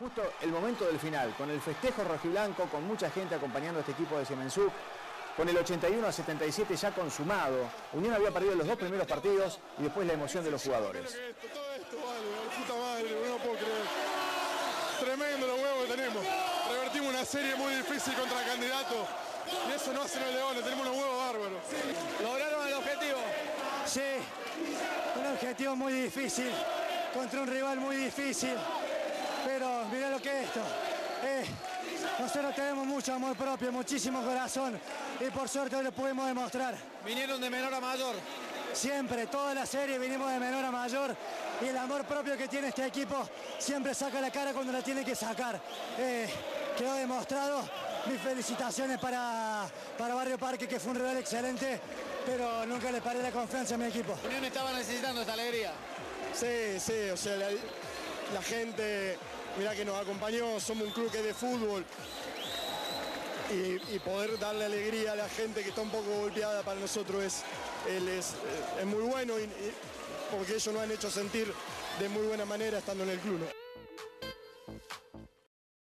Justo el momento del final, con el festejo rojiblanco, con mucha gente acompañando a este equipo de Siemensuk, con el 81 a 77 ya consumado. Unión había perdido los dos primeros partidos y después la emoción de los jugadores. Todo esto vale, puta madre, no lo puedo creer. Tremendo los huevos que tenemos. Revertimos una serie muy difícil contra candidato y eso no hacen los leones, tenemos unos huevos bárbaros. ¿Lograron el objetivo? Sí, un objetivo muy difícil, contra un rival muy difícil, pero mira lo que es esto. Eh, nosotros tenemos mucho amor propio, muchísimo corazón y por suerte hoy lo pudimos demostrar. Vinieron de menor a mayor. Siempre, toda la serie vinimos de menor a mayor y el amor propio que tiene este equipo siempre saca la cara cuando la tiene que sacar. Eh, quedó demostrado. Mis felicitaciones para, para Barrio Parque, que fue un rival excelente, pero nunca le paré la confianza a mi equipo. Unión estaba necesitando esta alegría. Sí, sí, o sea, la, la gente, mira que nos acompañó, somos un club que es de fútbol. Y, poder darle alegría a la gente que está un poco golpeada para nosotros es, es, muy bueno y, porque ellos nos han hecho sentir de muy buena manera estando en el club.